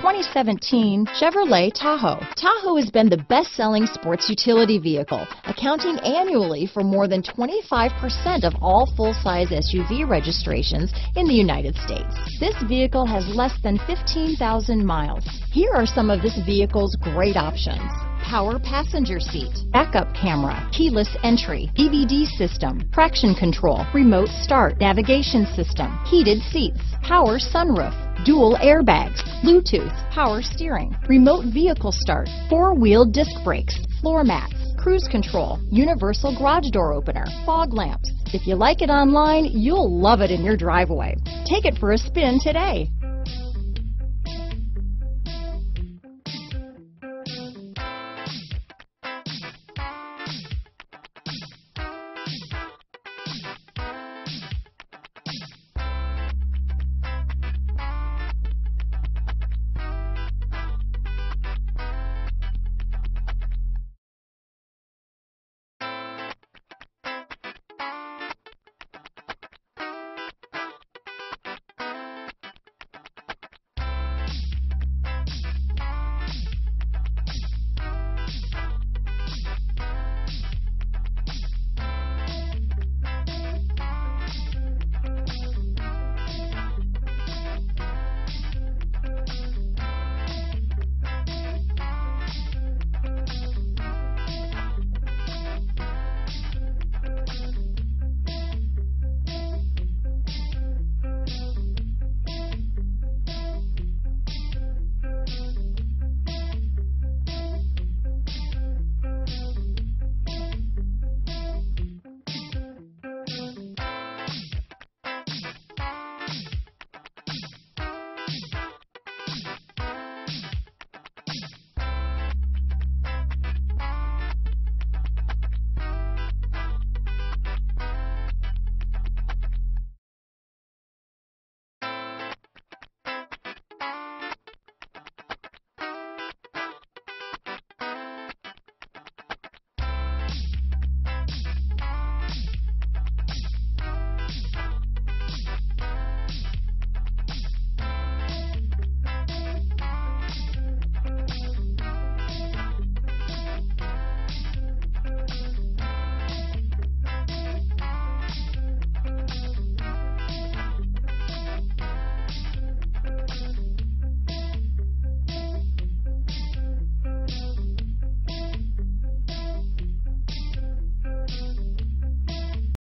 2017 Chevrolet Tahoe. Tahoe has been the best-selling sports utility vehicle, accounting annually for more than 25% of all full-size SUV registrations in the United States. This vehicle has less than 15,000 miles. Here are some of this vehicle's great options power passenger seat, backup camera, keyless entry, DVD system, traction control, remote start, navigation system, heated seats, power sunroof, dual airbags, Bluetooth, power steering, remote vehicle start, four-wheel disc brakes, floor mats, cruise control, universal garage door opener, fog lamps. If you like it online, you'll love it in your driveway. Take it for a spin today.